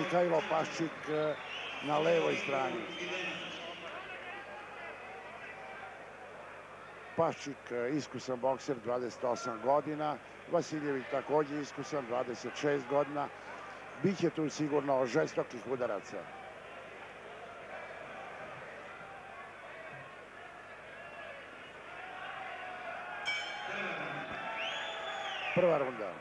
Mikajlo Paščik e, na levoj strani. Paščik e, iskusan bokser, 28 godina. Vasiljević takođe iskusan, 26 godina. Biće tu sigurno žestokih udaraca. Prva runda.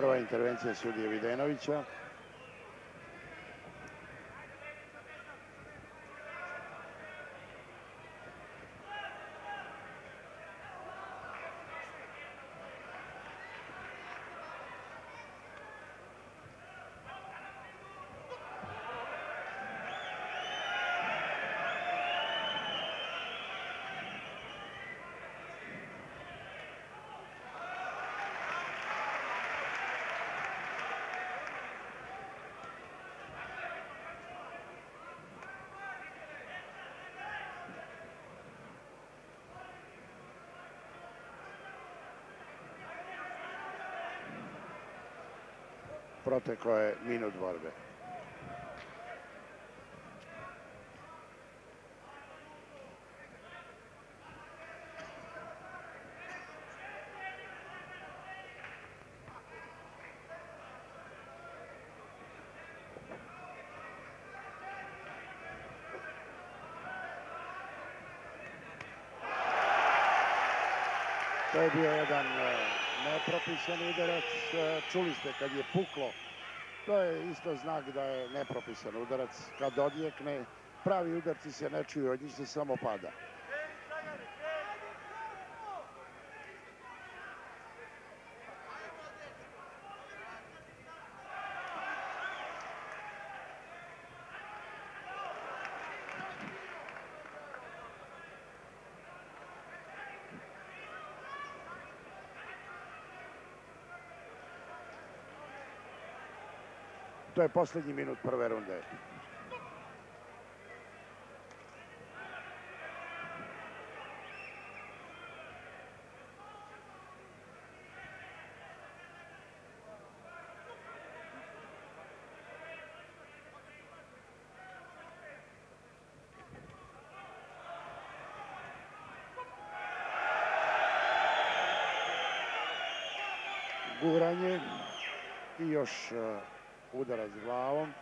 Prva intervencija sudije Videnovića. Protekao je minut borbe. To je bio jedan e, nepropisan udarac. E, Čuli ste kad je puklo. To je isto znak da je nepropisan udarac. Kad odjekne, pravi udarci se ne čuju, od njih se samo pada. To je poslednji minut prve runde. Guranje i još udarac glavom.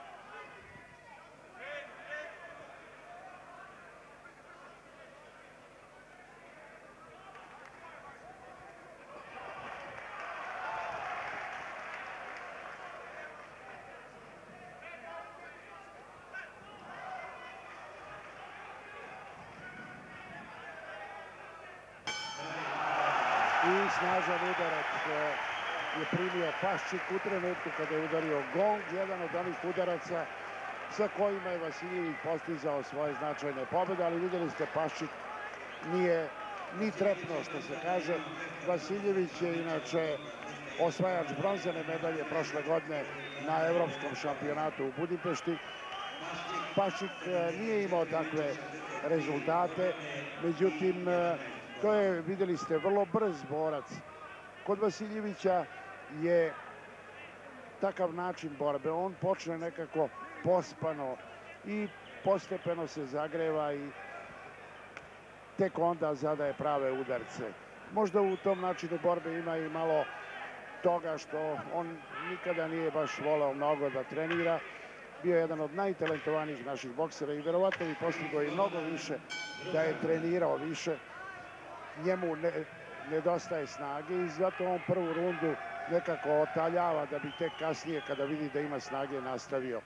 I snažan udarac e, je primio Paščik u trenutku kada je udario gong, jedan od onih udaraca sa kojima je Vasiljević postizao svoje značajne pobjede, ali vidjeli ste Paščik nije ni trepno što se kaže. Vasiljević je inače osvajač bronzane medalje prošle godine na evropskom šampionatu u Budimpešti. Paščik e, nije imao takve rezultate, međutim, e, to je, vidjeli ste, vrlo brz borac. Kod Vasiljevića je takav način borbe. On počne nekako pospano i postepeno se zagreva i tek onda zadaje prave udarce. Možda u tom načinu borbe ima i malo toga što on nikada nije baš voleo mnogo da trenira. Bio je jedan od najtalentovanijih naših boksera i verovatno bi postigao i mnogo više da je trenirao više. Njemu nedostaje snage i zato on prvu rundu nekako otaljava da bi tek kasnije kada vidi da ima snage nastavio.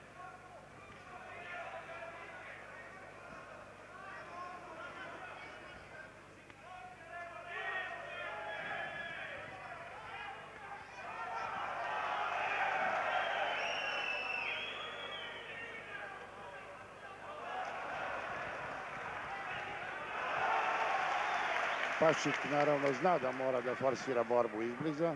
Pašik naravno zna da mora da forsira borbu izbliza.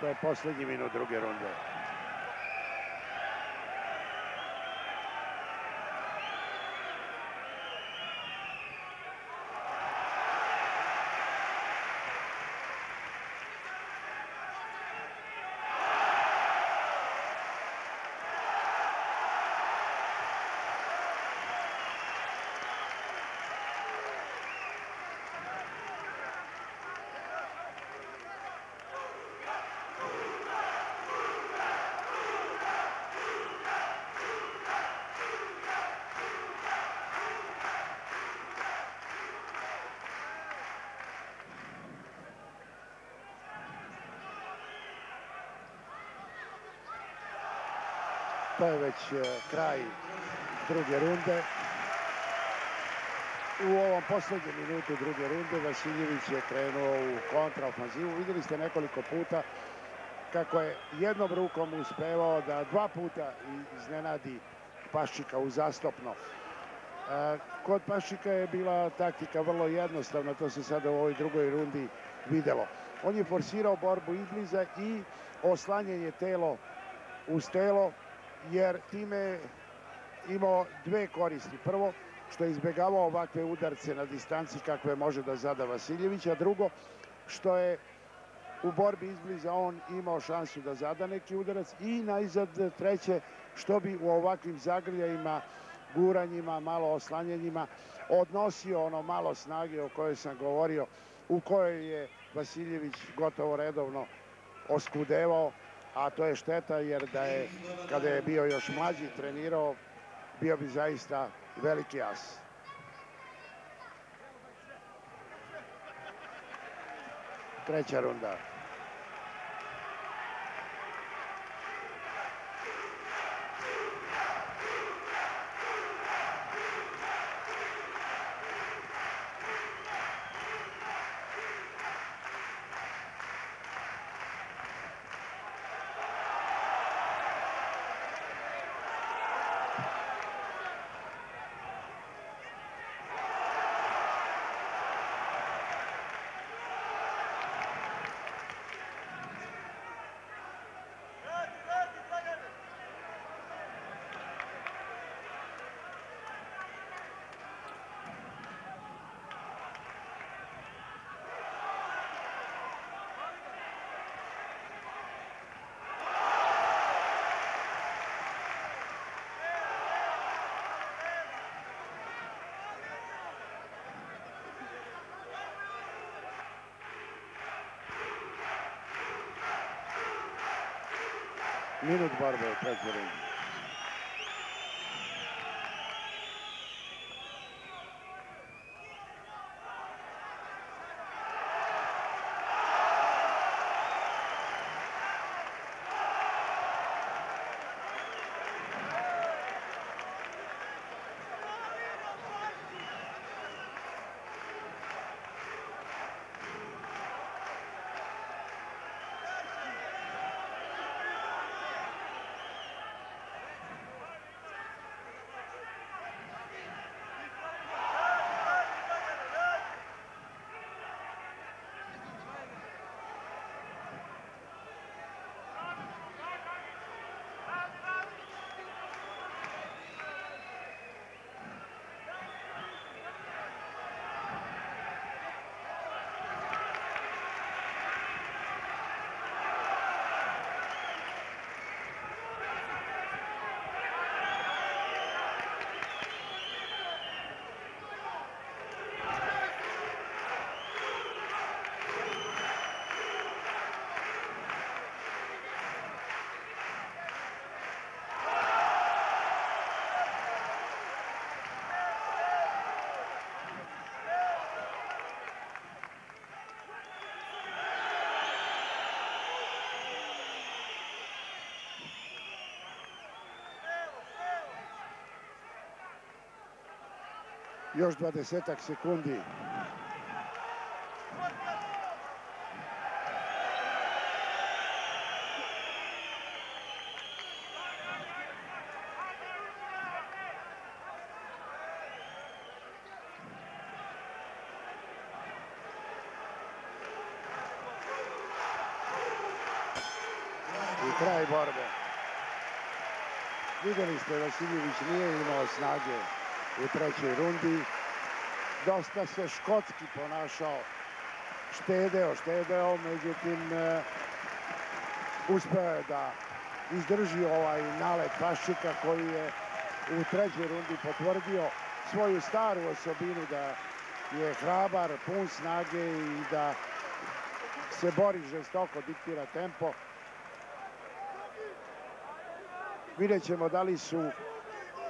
To je poslednji minut druge runde. To je već e, kraj druge runde. U ovom poslednjem minutu druge runde Vasiljević je krenuo u kontraofanzivu. Videli ste nekoliko puta kako je jednom rukom uspevao da dva puta iznenadi Paščika uzastopno. E, kod Paščika je bila taktika vrlo jednostavna, to se sada u ovoj drugoj rundi videlo. On je forsirao borbu izbliza i oslanjanje telo uz telo jer time je imao dve koristi. Prvo, što je izbegavao ovakve udarce na distanci kakve može da zada Vasiljević, a drugo, što je u borbi izbliza on imao šansu da zada neki udarac i najzad treće, što bi u ovakvim zagrljajima, guranjima, malo oslanjanjima odnosio ono malo snage o kojoj sam govorio, u kojoj je Vasiljević gotovo redovno oskudevao a to je šteta jer da je kada je bio još mlađi trenirao bio bi zaista veliki as. Treća runda. Minut borbe u trećoj još 20 sekundi. I kraj borbe. Videli ste, Vasiljević nije imao snage u trećoj rundi. Dosta se škotski ponašao, štedeo, štedeo, međutim e, uspeo je da izdrži ovaj nalet Paščika koji je u trećoj rundi potvrdio svoju staru osobinu da je hrabar, pun snage i da se bori žestoko, diktira tempo. Vidjet ćemo da li su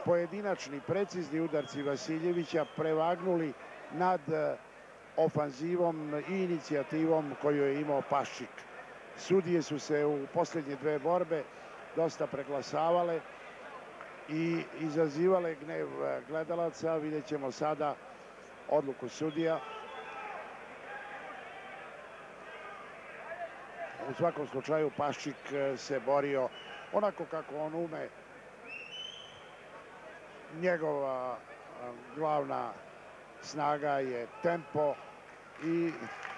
pojedinačni, precizni udarci Vasiljevića prevagnuli nad ofanzivom i inicijativom koju je imao Paščik. Sudije su se u posljednje dve borbe dosta preglasavale i izazivale gnev gledalaca. Vidjet ćemo sada odluku sudija. U svakom slučaju Paščik se borio onako kako on ume. Njegova glavna snaga je tempo i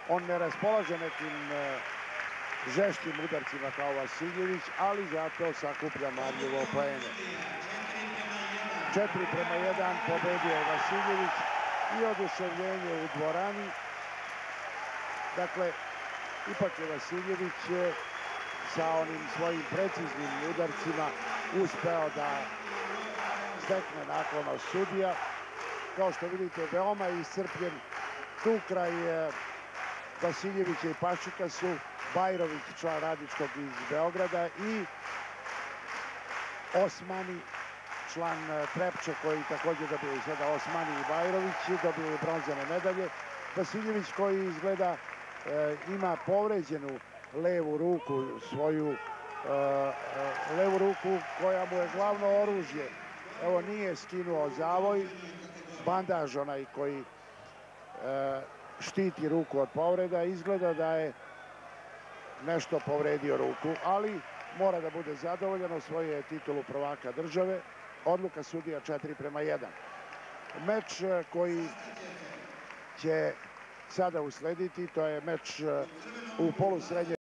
on ne raspolaže nekim žeštim udarcima kao Vasiljević, ali zato sakuplja marljivo poene. 4 prema 1 pobedio je Vasiljević i oduševljenje u dvorani. Dakle, ipak je Vasiljević sa onim svojim preciznim udarcima uspeo da stekne naklonost sudija. Kao što vidite, veoma iscrpljen tu kraj Vasiljevića i Paščika su Bajrović, član Radičkog iz Beograda i Osmani, član Trepče koji također dobio sada Osmani i Bajrović, dobio bronzane medalje. Vasiljević koji izgleda ima povređenu levu ruku, svoju levu ruku koja mu je glavno oružje. Evo nije skinuo zavoj, bandaž onaj koji štiti ruku od povreda. Izgleda da je nešto povredio ruku, ali mora da bude zadovoljan, osvojio titulu prvaka države. Odluka sudija 4 prema 1. Meč koji će sada uslediti, to je meč u polusrednje